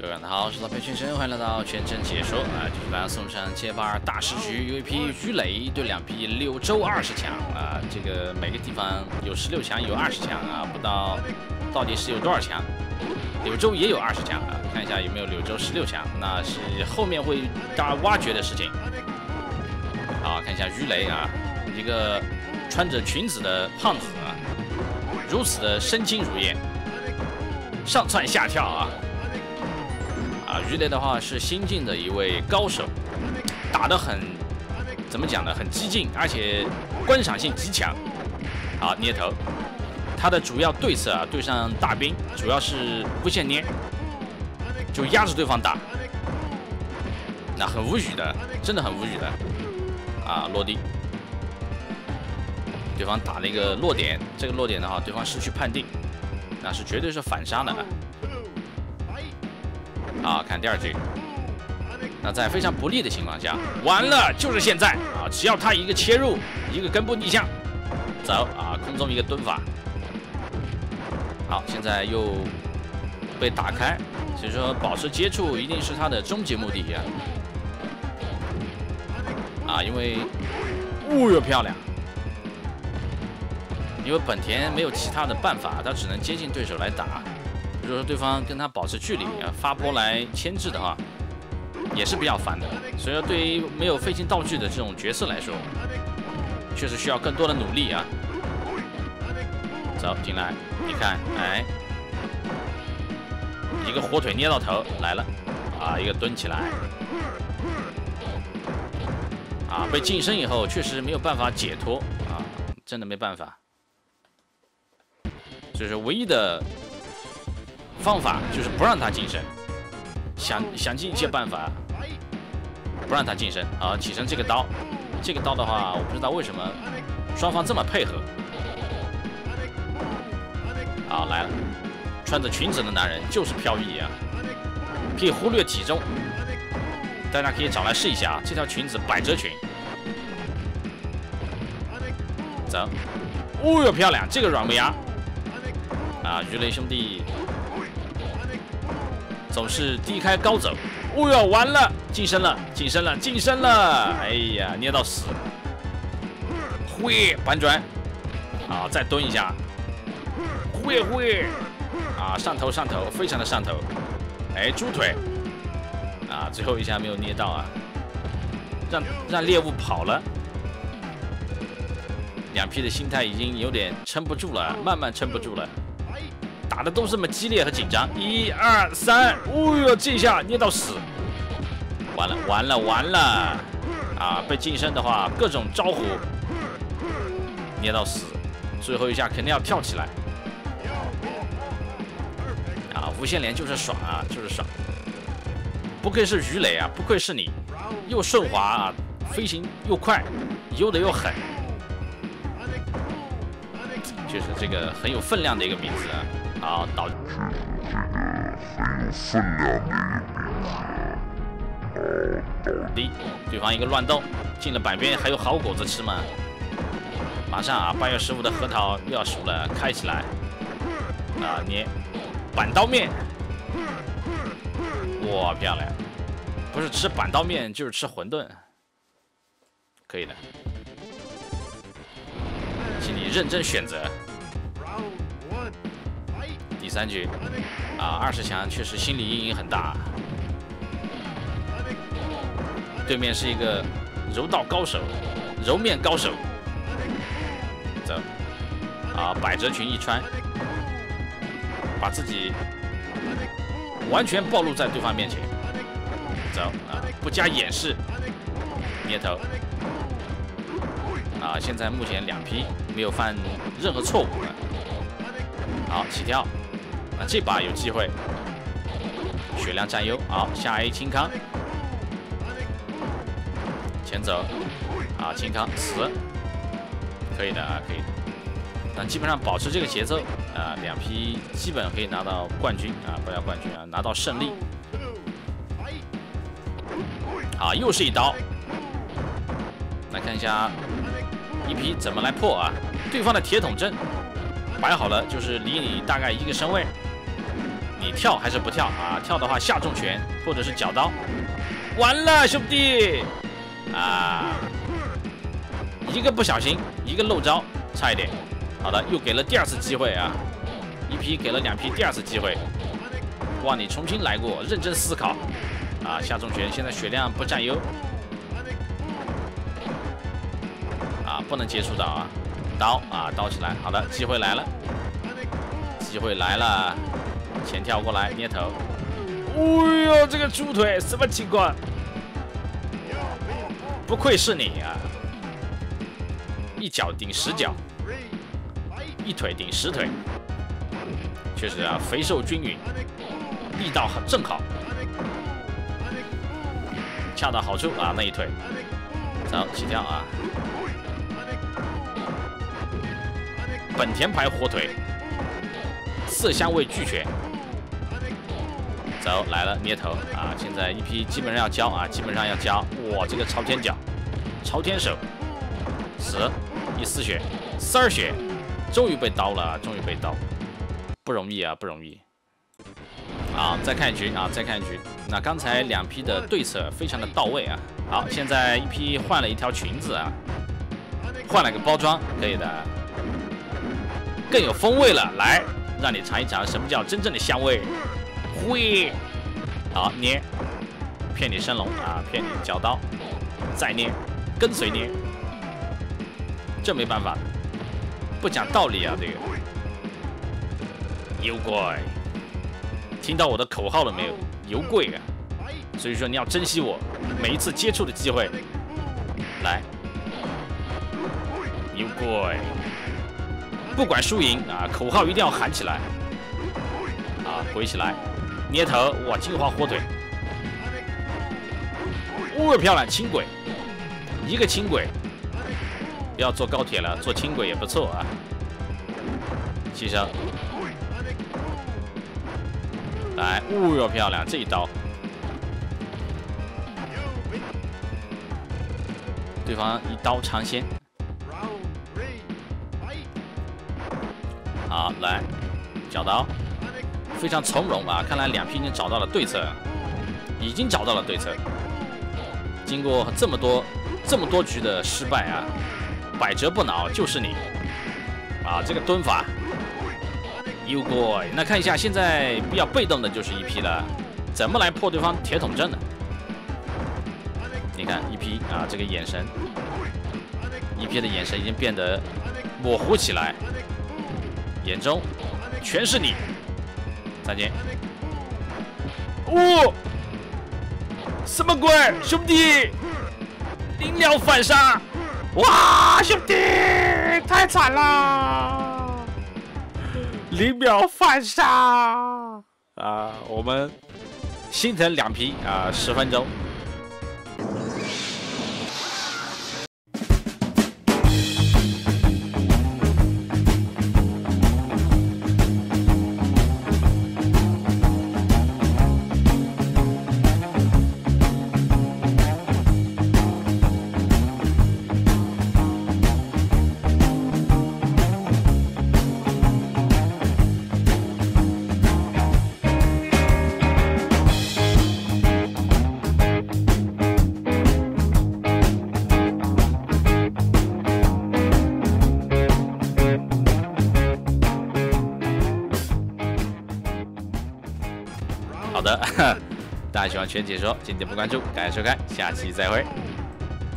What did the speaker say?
各位好，我是老裴全程，欢迎来到全程解说啊！继续大家送上街霸大师局，有一批鱼雷对两批柳州二十强啊！这个每个地方有十六强，有二十强啊！不知道到底是有多少强？柳州也有二十强啊！看一下有没有柳州十六强，那是后面会大家挖掘的事情。好，看一下鱼雷啊，一个穿着裙子的胖子啊，如此的身轻如燕，上蹿下跳啊！鱼雷的话是新晋的一位高手，打得很，怎么讲呢？很激进，而且观赏性极强。好，捏头，他的主要对策啊，对上大兵主要是无限捏，就压着对方打，那很无语的，真的很无语的。啊，落地，对方打了一个落点，这个落点的话，对方失去判定，那是绝对是反杀的。啊，看第二局，那在非常不利的情况下，完了就是现在啊！只要他一个切入，一个根部逆向，走啊，空中一个蹲法，好，现在又被打开，所以说保持接触一定是他的终极目的啊！啊，因为，哦哟漂亮，因为本田没有其他的办法，他只能接近对手来打。如果说对方跟他保持距离啊，发波来牵制的话，也是比较烦的。所以说，对于没有飞行道具的这种角色来说，确实需要更多的努力啊。走进来，你看，哎，一个火腿捏到头来了，啊，一个蹲起来，啊，被近身以后确实没有办法解脱啊，真的没办法，就是唯一的。方法就是不让他近身，想想尽一切办法不让他近身。好，起身这个刀，这个刀的话，我不知道为什么双方这么配合。好，来了，穿着裙子的男人就是飘逸啊，可以忽略体重，大家可以找来试一下啊，这条裙子百褶裙，走，哦哟漂亮，这个软不压啊，鱼雷兄弟。总是低开高走，哦哟，完了，近身了，近身了，近身了，哎呀，捏到死，会反转，啊，再蹲一下，会会，啊，上头上头，非常的上头，哎，猪腿，啊，最后一下没有捏到啊，让让猎物跑了，两批的心态已经有点撑不住了，慢慢撑不住了。打的都这么激烈和紧张，一二三，哦哟，这下捏到死，完了完了完了，啊，被近身的话，各种招呼，捏到死，最后一下肯定要跳起来，啊，无限连就是爽啊，就是爽，不愧是鱼雷啊，不愧是你，又顺滑啊，飞行又快，悠的又狠，就是这个很有分量的一个名字啊。好，倒。这个很有分量的一个兵。对方一个乱斗，进了板边还有好果子吃吗？马上啊，八月十五的核桃又要熟了，开起来。啊，捏板刀面。哇，漂亮！不是吃板刀面就是吃馄饨，可以的，请你认真选择。第三局，啊，二十强确实心理阴影很大。对面是一个柔道高手，柔面高手。走，啊，百褶裙一穿，把自己完全暴露在对方面前。走，啊，不加掩饰，捏头。啊，现在目前两批没有犯任何错误。好，起跳。那这把有机会，血量占优。好，下 A 清康，前走。啊，清康死，可以的啊，可以的。但基本上保持这个节奏啊，两批基本可以拿到冠军啊，不要冠军啊，拿到胜利。好，又是一刀。来看一下一批怎么来破啊？对方的铁桶阵摆好了，就是离你大概一个身位。跳还是不跳啊？跳的话下重拳或者是脚刀。完了，兄弟啊！一个不小心，一个漏招，差一点。好的，又给了第二次机会啊！一批给了两批第二次机会，望你重新来过，认真思考啊！下重拳，现在血量不占优啊，不能接触到啊！刀啊，刀起来！好的，机会来了，机会来了，前跳过来捏头。哎呦，这个猪腿什么情况？不愧是你啊！一脚顶十脚，一腿顶十腿，确实啊，肥瘦均匀，力道很正好，恰到好处啊！那一腿，走起跳啊！本田牌火腿，色香味俱全。走来了捏头啊！现在一批基本上要交啊，基本上要交。哇，这个朝天脚，朝天手，死。一丝血，四二血，终于被刀了，终于被刀，不容易啊，不容易。好，再看一局啊，再看一局。那刚才两批的对策非常的到位啊。好，现在一批换了一条裙子啊，换了个包装，可以的，更有风味了。来，让你尝一尝什么叫真正的香味。会，好捏，骗你升龙啊，骗你脚刀，再捏，跟随捏。这没办法，不讲道理啊！这个油怪，听到我的口号了没有？油贵啊！所以说你要珍惜我每一次接触的机会。来，油怪，不管输赢啊，口号一定要喊起来！啊，回起来，捏头，哇，金华火腿，哦哟，漂亮，轻轨，一个轻轨。不要坐高铁了，坐轻轨也不错啊。牺牲，来，哦哟，漂亮，这一刀，对方一刀尝鲜。好，来，脚刀，非常从容啊！看来两批已经找到了对策，已经找到了对策。经过这么多这么多局的失败啊！百折不挠就是你啊！这个蹲法，You boy，那看一下现在比较被动的就是一批了，怎么来破对方铁桶阵呢？你看一批啊，这个眼神，一批的眼神已经变得模糊起来，眼中全是你。再见。哦，什么鬼，兄弟？临了反杀。哇，兄弟，太惨了！零秒反杀啊！我们心疼两皮啊，十分钟。大家喜欢全解说，今天不关注，感谢收看，下期再会。